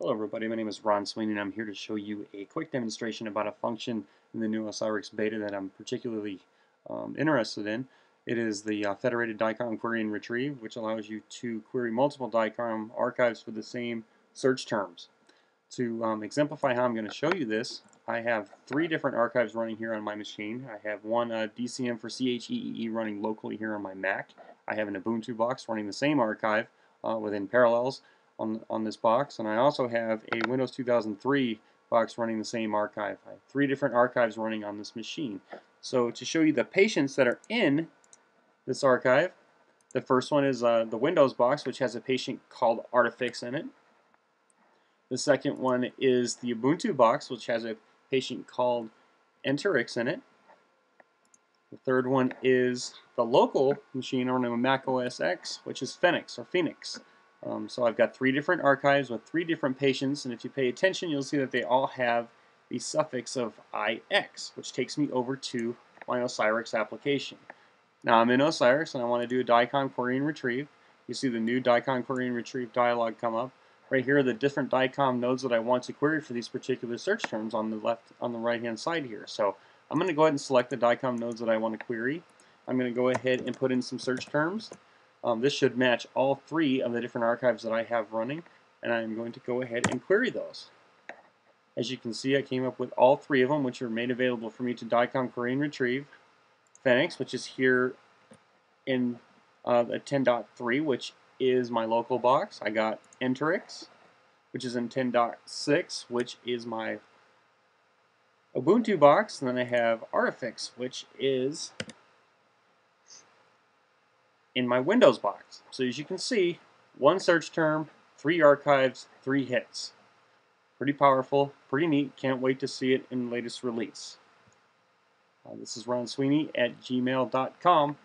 Hello everybody, my name is Ron Sweeney and I'm here to show you a quick demonstration about a function in the new Osirix beta that I'm particularly um, interested in. It is the uh, federated DICOM query and retrieve which allows you to query multiple DICOM archives for the same search terms. To um, exemplify how I'm going to show you this, I have three different archives running here on my machine. I have one uh, dcm4chee running locally here on my Mac. I have an Ubuntu box running the same archive uh, within Parallels on, on this box, and I also have a Windows 2003 box running the same archive. I have three different archives running on this machine. So to show you the patients that are in this archive, the first one is uh, the Windows box, which has a patient called Artifix in it. The second one is the Ubuntu box, which has a patient called Enterix in it. The third one is the local machine running Mac OS X, which is Phoenix or Phoenix. Um, so I've got three different archives with three different patients, and if you pay attention, you'll see that they all have the suffix of IX, which takes me over to my Osirix application. Now I'm in Osirix, and I want to do a DICOM query and retrieve. You see the new DICOM query and retrieve dialog come up. Right here are the different DICOM nodes that I want to query for these particular search terms on the left, on the right-hand side here. So I'm going to go ahead and select the DICOM nodes that I want to query. I'm going to go ahead and put in some search terms. Um, this should match all three of the different archives that I have running, and I'm going to go ahead and query those. As you can see, I came up with all three of them, which are made available for me to DICOM query and retrieve. Phoenix, which is here in uh, 10.3, which is my local box. I got Enterix, which is in 10.6, which is my Ubuntu box. And then I have Artifix, which is in my Windows box. So as you can see, one search term, three archives, three hits. Pretty powerful, pretty neat. Can't wait to see it in the latest release. Uh, this is Ron Sweeney at gmail.com.